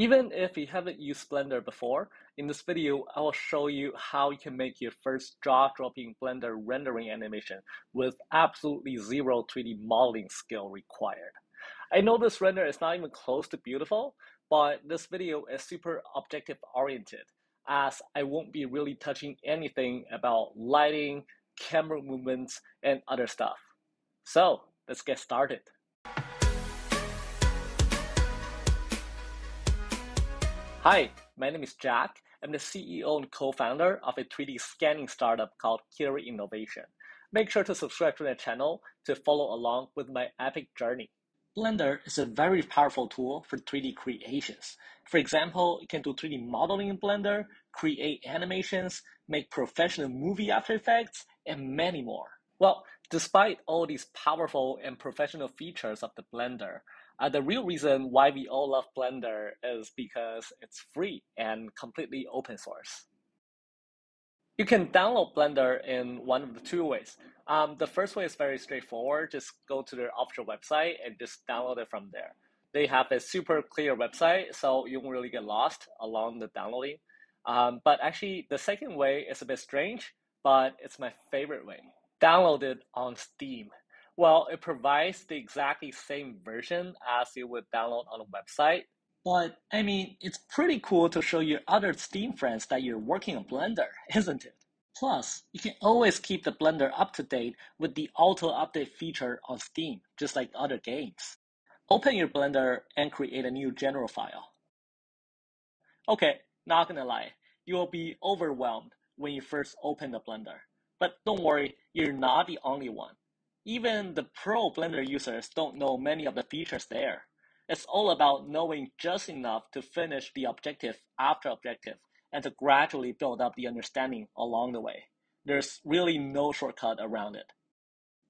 Even if you haven't used Blender before, in this video, I will show you how you can make your first jaw-dropping Blender rendering animation with absolutely zero 3D modeling skill required. I know this render is not even close to beautiful, but this video is super objective oriented as I won't be really touching anything about lighting, camera movements, and other stuff. So let's get started. Hi, my name is Jack. I'm the CEO and co-founder of a 3D scanning startup called Kiri Innovation. Make sure to subscribe to the channel to follow along with my epic journey. Blender is a very powerful tool for 3D creations. For example, you can do 3D modeling in Blender, create animations, make professional movie After Effects, and many more. Well, despite all these powerful and professional features of the Blender, uh, the real reason why we all love Blender is because it's free and completely open source. You can download Blender in one of the two ways. Um, the first way is very straightforward. Just go to their official website and just download it from there. They have a super clear website, so you won't really get lost along the downloading. Um, but actually, the second way is a bit strange, but it's my favorite way. Download it on Steam. Well, it provides the exactly same version as you would download on a website. But I mean, it's pretty cool to show your other Steam friends that you're working on Blender, isn't it? Plus, you can always keep the Blender up to date with the auto update feature on Steam, just like other games. Open your Blender and create a new general file. Okay, not gonna lie, you will be overwhelmed when you first open the Blender. But don't worry, you're not the only one. Even the pro Blender users don't know many of the features there. It's all about knowing just enough to finish the objective after objective and to gradually build up the understanding along the way. There's really no shortcut around it.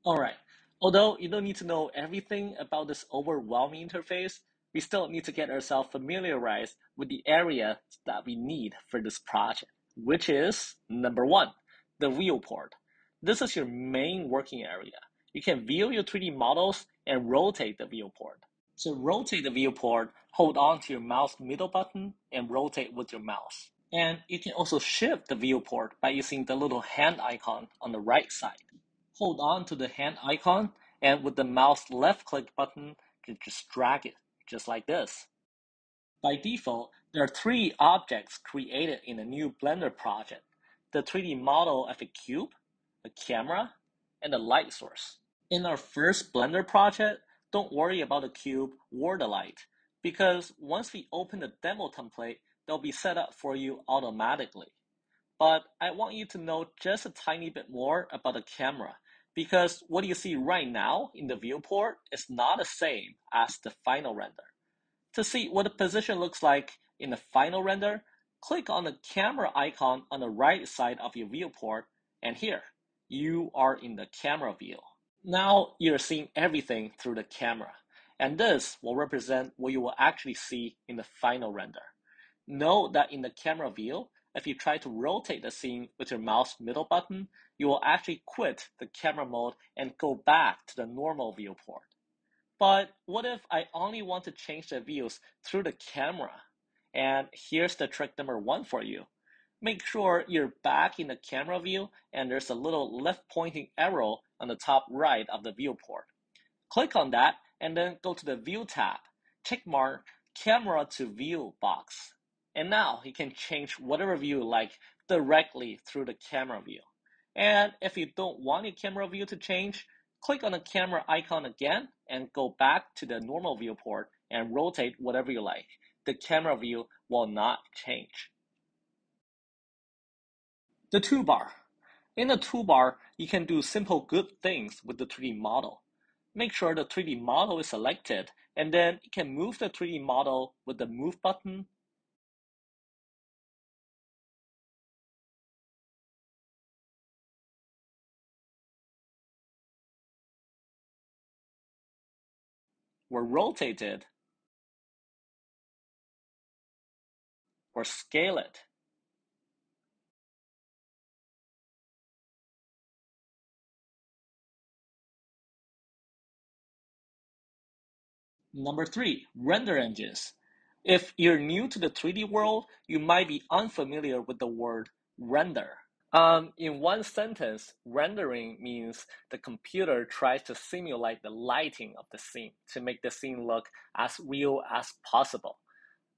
Alright, although you don't need to know everything about this overwhelming interface, we still need to get ourselves familiarized with the area that we need for this project, which is number one, the viewport. This is your main working area. You can view your 3D models and rotate the viewport. To rotate the viewport, hold on to your mouse middle button and rotate with your mouse. And you can also shift the viewport by using the little hand icon on the right side. Hold on to the hand icon and with the mouse left click button, you can just drag it, just like this. By default, there are three objects created in a new Blender project. The 3D model of a cube, a camera, and a light source. In our first Blender project, don't worry about the cube or the light, because once we open the demo template, they'll be set up for you automatically. But I want you to know just a tiny bit more about the camera, because what you see right now in the viewport is not the same as the final render. To see what the position looks like in the final render, click on the camera icon on the right side of your viewport, and here, you are in the camera view. Now you're seeing everything through the camera, and this will represent what you will actually see in the final render. Note that in the camera view, if you try to rotate the scene with your mouse middle button, you will actually quit the camera mode and go back to the normal viewport. But what if I only want to change the views through the camera? And here's the trick number one for you. Make sure you're back in the camera view and there's a little left pointing arrow on the top right of the viewport. Click on that and then go to the View tab. Check mark Camera to View box. And now you can change whatever view you like directly through the camera view. And if you don't want your camera view to change, click on the camera icon again and go back to the normal viewport and rotate whatever you like. The camera view will not change. The toolbar. In the toolbar, you can do simple good things with the 3D model. Make sure the 3D model is selected, and then you can move the 3D model with the Move button. Or rotate it. Or scale it. Number three, render engines. If you're new to the 3D world, you might be unfamiliar with the word render. Um, in one sentence, rendering means the computer tries to simulate the lighting of the scene to make the scene look as real as possible.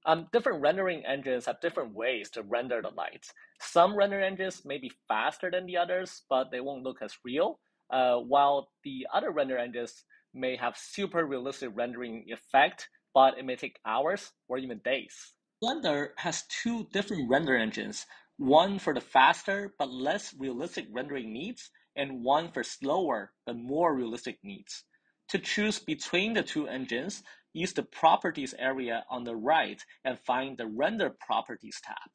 Um, different rendering engines have different ways to render the lights. Some render engines may be faster than the others, but they won't look as real, uh, while the other render engines may have super realistic rendering effect, but it may take hours or even days. Blender has two different render engines, one for the faster but less realistic rendering needs, and one for slower but more realistic needs. To choose between the two engines, use the Properties area on the right and find the Render Properties tab.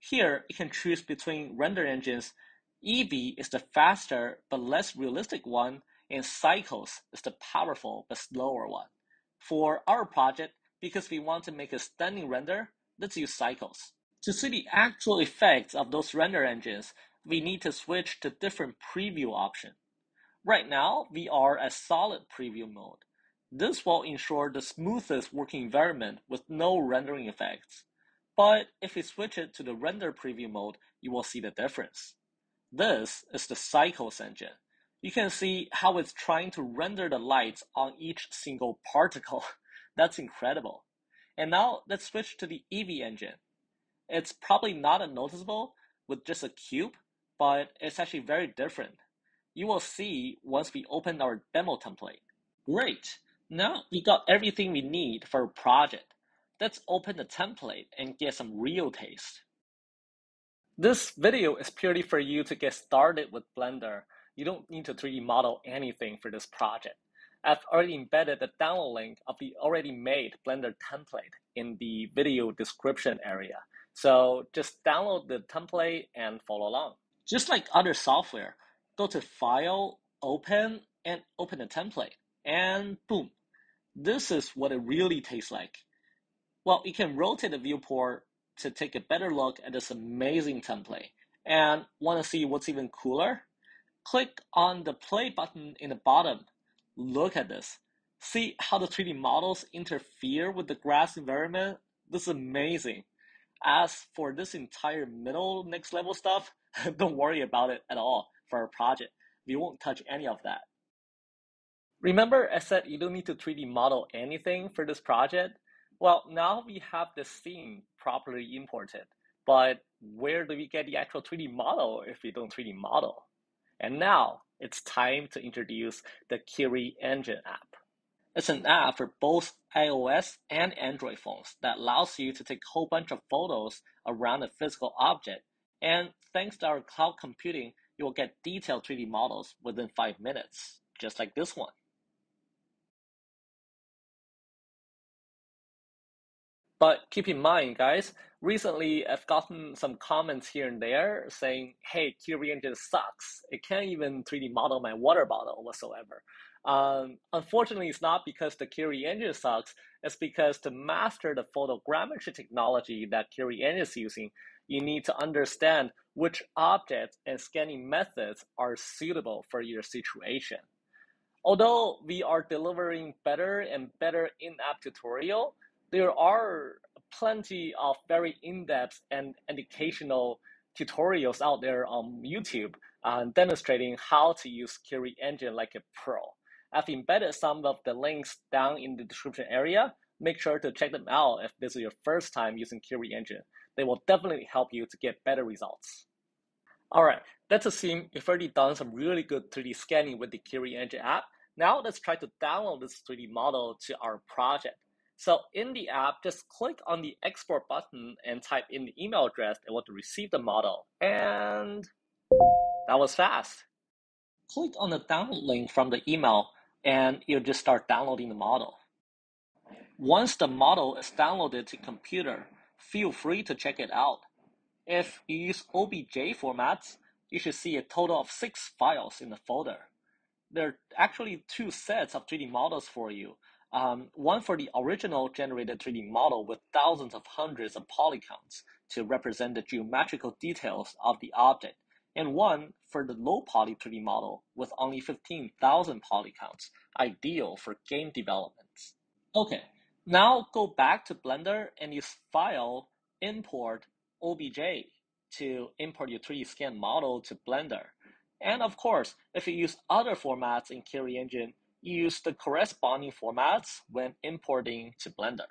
Here, you can choose between render engines. Eevee is the faster but less realistic one, and Cycles is the powerful but slower one. For our project, because we want to make a stunning render, let's use Cycles. To see the actual effects of those render engines, we need to switch to different preview option. Right now, we are at solid preview mode. This will ensure the smoothest working environment with no rendering effects. But if we switch it to the render preview mode, you will see the difference. This is the Cycles engine. You can see how it's trying to render the lights on each single particle. That's incredible. And now let's switch to the Eevee engine. It's probably not noticeable with just a cube, but it's actually very different you will see once we open our demo template. Great! Now we got everything we need for a project. Let's open the template and get some real taste. This video is purely for you to get started with Blender. You don't need to 3D model anything for this project. I've already embedded the download link of the already made Blender template in the video description area. So just download the template and follow along. Just like other software, go to File, Open, and open the template. And boom, this is what it really tastes like. Well, you can rotate the viewport to take a better look at this amazing template. And want to see what's even cooler? Click on the play button in the bottom. Look at this. See how the 3D models interfere with the grass environment? This is amazing. As for this entire middle next level stuff, don't worry about it at all for our project. We won't touch any of that. Remember I said you don't need to 3D model anything for this project? Well, now we have the scene properly imported, but where do we get the actual 3D model if we don't 3D model? And now it's time to introduce the Kiri Engine app. It's an app for both iOS and Android phones that allows you to take a whole bunch of photos around a physical object. And thanks to our cloud computing, you will get detailed 3D models within 5 minutes, just like this one. But keep in mind, guys, recently I've gotten some comments here and there saying, hey, Kiri Engine sucks. It can't even 3D model my water bottle whatsoever. Um, unfortunately, it's not because the Kiri engine sucks. It's because to master the photogrammetry technology that Kiri engine is using, you need to understand which objects and scanning methods are suitable for your situation. Although we are delivering better and better in-app tutorial, there are plenty of very in-depth and educational tutorials out there on YouTube uh, demonstrating how to use Kiri Engine like a pro. I've embedded some of the links down in the description area. Make sure to check them out if this is your first time using Kiri Engine. They will definitely help you to get better results. All right, let's assume you've already done some really good 3D scanning with the Kiri Engine app. Now let's try to download this 3D model to our project. So in the app, just click on the export button and type in the email address that want to receive the model. And that was fast. Click on the download link from the email and you'll just start downloading the model. Once the model is downloaded to computer, feel free to check it out. If you use OBJ formats, you should see a total of six files in the folder. There are actually two sets of 3D models for you. Um, one for the original generated 3D model with thousands of hundreds of polygons to represent the geometrical details of the object, and one for the low poly 3D model with only 15,000 polygons, ideal for game development. Okay, Now go back to Blender and use File, Import, OBJ to import your 3D scan model to Blender. And of course, if you use other formats in Kiri Engine, use the corresponding formats when importing to Blender.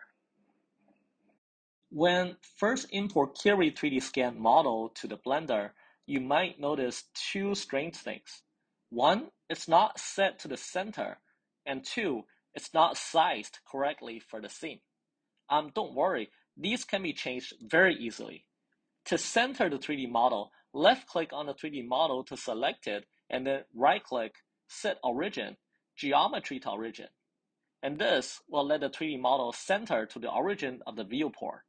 When first import Kiri 3D scan model to the Blender, you might notice two strange things. One, it's not set to the center, and two, it's not sized correctly for the scene. Um, don't worry, these can be changed very easily. To center the 3D model, left click on the 3D model to select it, and then right click, Set Origin, Geometry to Origin. And this will let the 3D model center to the origin of the viewport.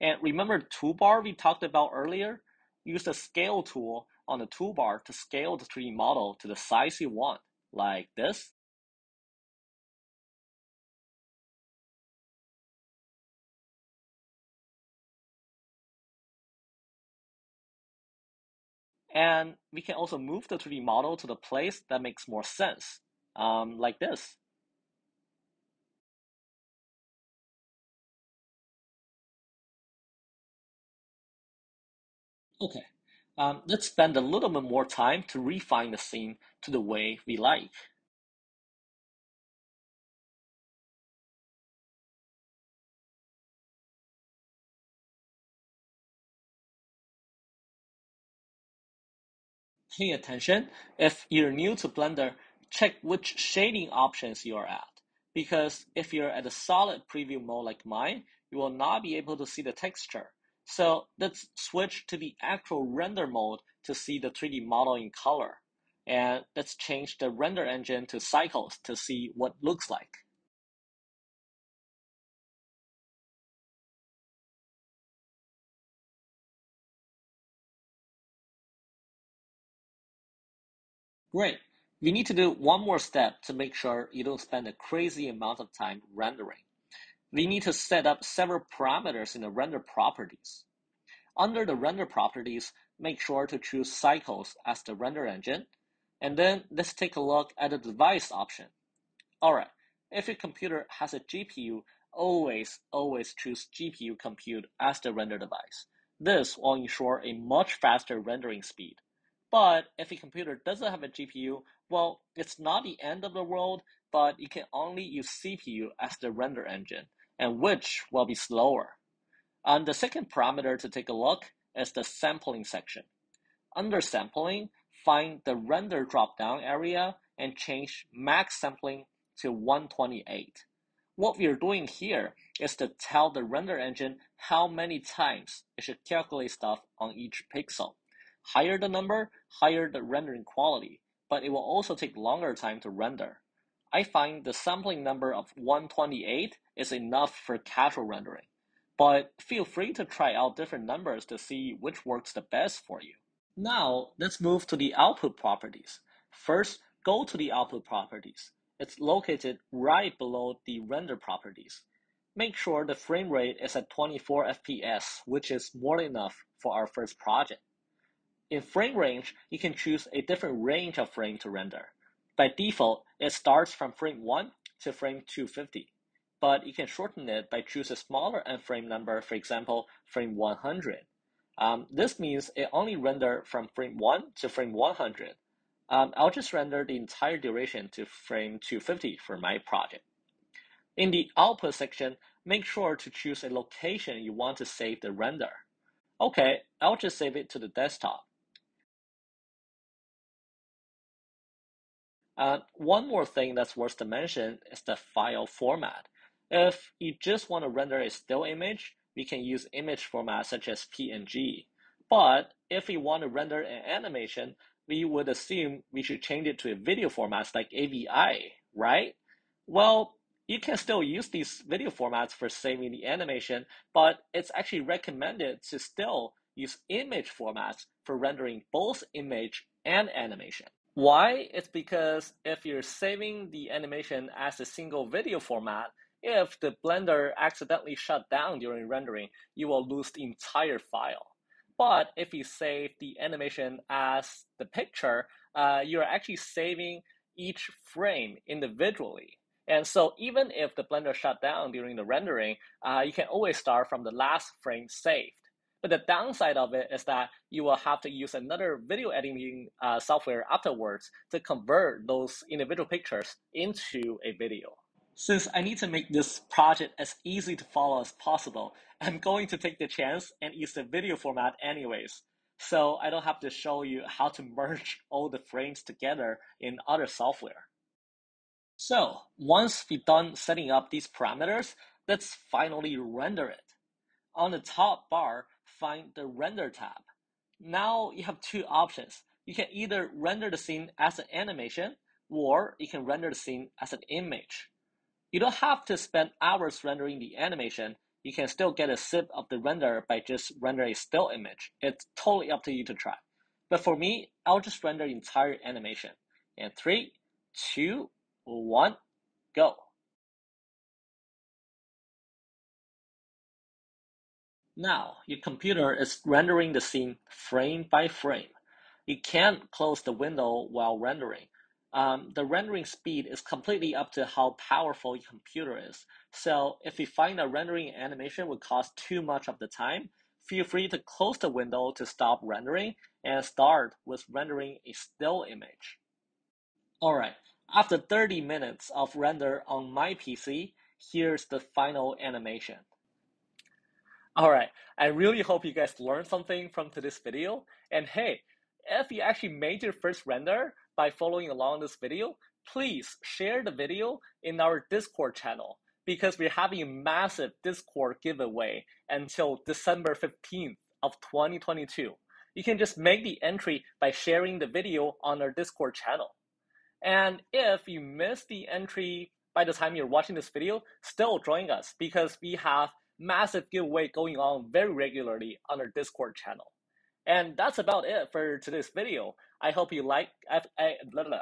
And remember toolbar we talked about earlier? Use the scale tool on the toolbar to scale the 3D model to the size you want, like this. And we can also move the 3D model to the place that makes more sense, um, like this. Okay, um, let's spend a little bit more time to refine the scene to the way we like. Pay attention, if you're new to Blender, check which shading options you are at. Because if you're at a solid preview mode like mine, you will not be able to see the texture. So let's switch to the actual render mode to see the 3D model in color. And let's change the render engine to cycles to see what looks like. Great. We need to do one more step to make sure you don't spend a crazy amount of time rendering. We need to set up several parameters in the render properties. Under the render properties, make sure to choose cycles as the render engine. And then let's take a look at the device option. Alright, if your computer has a GPU, always, always choose GPU compute as the render device. This will ensure a much faster rendering speed. But if a computer doesn't have a GPU, well, it's not the end of the world, but you can only use CPU as the render engine, and which will be slower. And the second parameter to take a look is the sampling section. Under sampling, find the render drop-down area and change max sampling to 128. What we're doing here is to tell the render engine how many times it should calculate stuff on each pixel. Higher the number, higher the rendering quality, but it will also take longer time to render. I find the sampling number of 128 is enough for casual rendering, but feel free to try out different numbers to see which works the best for you. Now, let's move to the output properties. First, go to the output properties. It's located right below the render properties. Make sure the frame rate is at 24 FPS, which is more than enough for our first project. In frame range, you can choose a different range of frame to render. By default, it starts from frame 1 to frame 250, but you can shorten it by choosing a smaller end frame number, for example, frame 100. Um, this means it only render from frame 1 to frame 100. Um, I'll just render the entire duration to frame 250 for my project. In the output section, make sure to choose a location you want to save the render. Okay, I'll just save it to the desktop. Uh, one more thing that's worth to mention is the file format. If you just want to render a still image, we can use image formats such as PNG. But if we want to render an animation, we would assume we should change it to a video formats like AVI, right? Well, you can still use these video formats for saving the animation, but it's actually recommended to still use image formats for rendering both image and animation. Why? It's because if you're saving the animation as a single video format, if the Blender accidentally shut down during rendering, you will lose the entire file. But if you save the animation as the picture, uh, you're actually saving each frame individually. And so even if the Blender shut down during the rendering, uh, you can always start from the last frame saved. But the downside of it is that you will have to use another video editing uh, software afterwards to convert those individual pictures into a video. Since I need to make this project as easy to follow as possible, I'm going to take the chance and use the video format anyways. So I don't have to show you how to merge all the frames together in other software. So once we've done setting up these parameters, let's finally render it. On the top bar, find the render tab. Now you have two options. You can either render the scene as an animation or you can render the scene as an image. You don't have to spend hours rendering the animation. You can still get a sip of the render by just rendering a still image. It's totally up to you to try. But for me, I'll just render the entire animation. And three, two, one, go. Now, your computer is rendering the scene frame by frame. You can't close the window while rendering. Um, the rendering speed is completely up to how powerful your computer is. So if you find that rendering animation would cost too much of the time, feel free to close the window to stop rendering and start with rendering a still image. Alright, after 30 minutes of render on my PC, here's the final animation. Alright, I really hope you guys learned something from today's video. And hey, if you actually made your first render by following along this video, please share the video in our Discord channel because we're having a massive Discord giveaway until December 15th of 2022. You can just make the entry by sharing the video on our Discord channel. And if you missed the entry by the time you're watching this video, still join us because we have massive giveaway going on very regularly on our Discord channel. And that's about it for today's video. I hope you like. I, I, blah, blah.